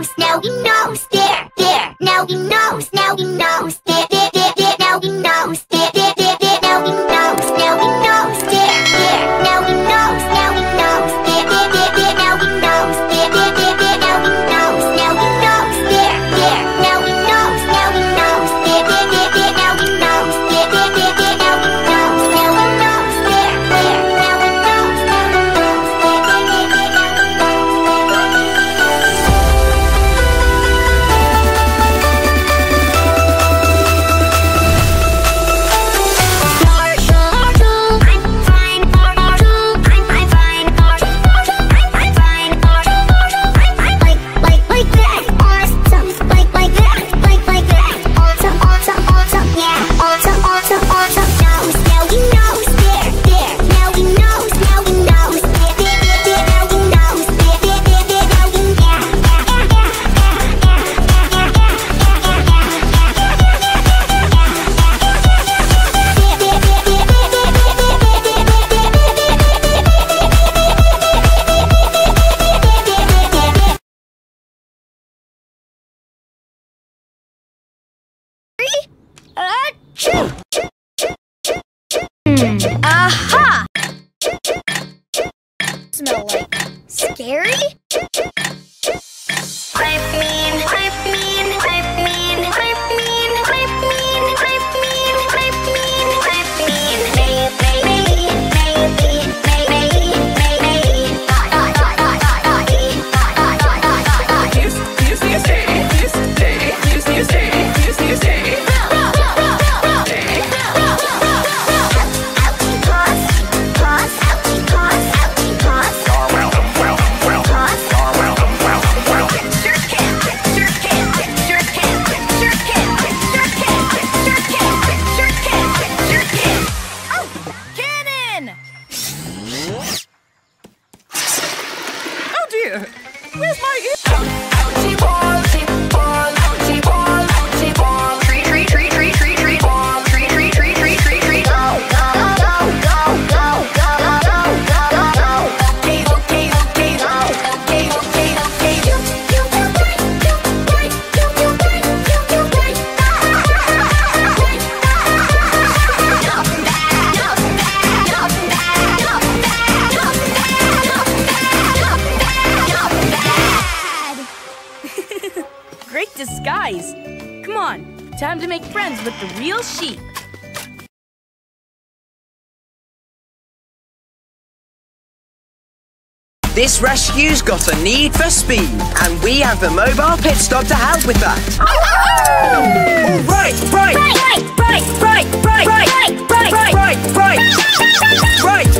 knows, now he knows. There, there, now he knows, now he knows. There, there, there, there, now he knows. There, there, Aha! Smell like scary? Where's my ear? Great disguise. Come on, time to make friends with the real sheep. This rescue's got a need for speed, and we have the mobile pit stop to help with that. All right, right, right, right, right, right, right, right, right, right, right, right, right, right, right,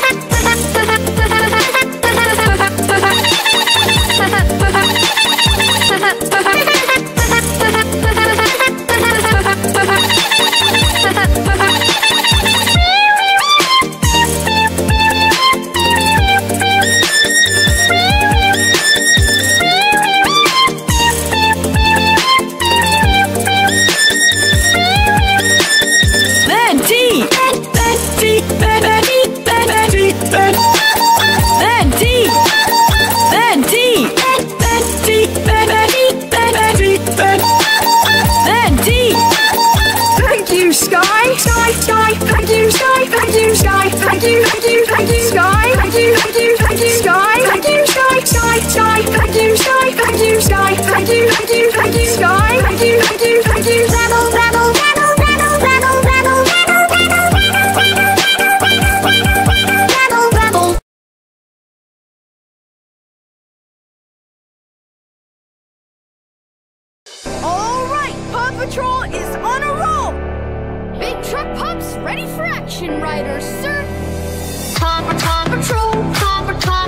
Patrol is on a roll. Big truck pups ready for action, Ryder, sir. Tom, Tom, Patrol, Tom, Tom.